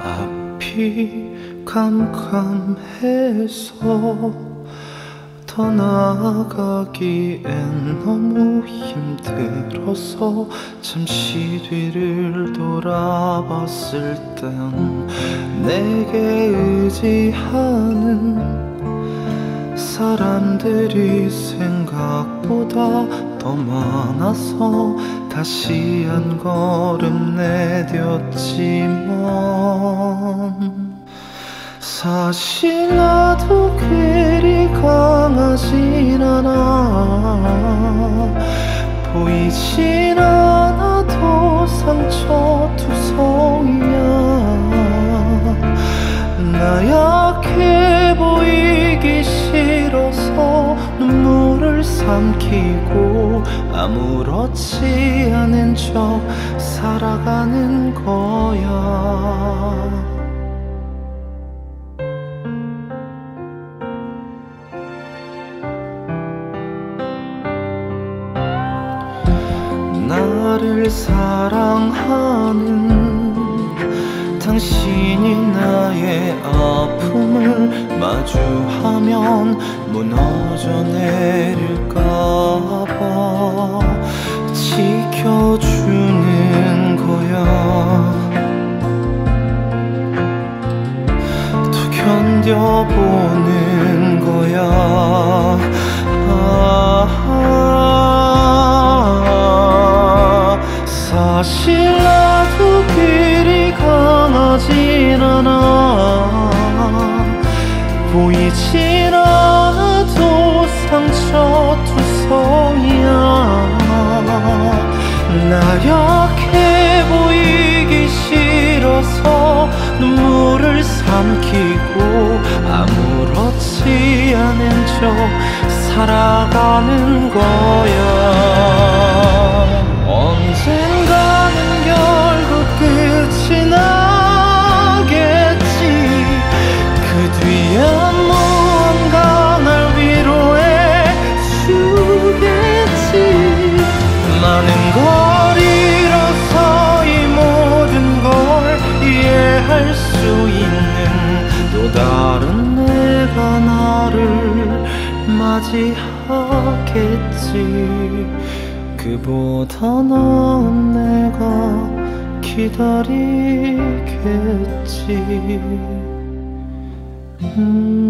앞이 캄캄해서 더 나아가기엔 너무 힘들어서 잠시 뒤를 돌아봤을 땐 내게 의지하는 사람들이 생각보다 더 많아서 다시 한 걸음 내뎠지만 사실 나도 그리 강하진 않아. 보이진 않아도 상처투성이야 삼키고 아무렇지 않은 척 살아가는 거야. 나를 사랑하는 당신이 나의 아픔을 마주하 면 무너져 내릴까봐 지켜주는 거야. 또 견뎌보는 거야. 아, 사실 나도 그리 강하진 않아. 보이진 상처투성이야 나 약해 보이기 싫어서 눈물을 삼키고 아무렇지 않은 척 살아가는 거야. 언젠가는 결국 끝이 나겠지. 그 뒤엔 걸 잃어서 이 모든 걸 이해할 수 있는 또 다른 내가 나를 맞이하겠지. 그보다 나은 내가 기다리겠지. 음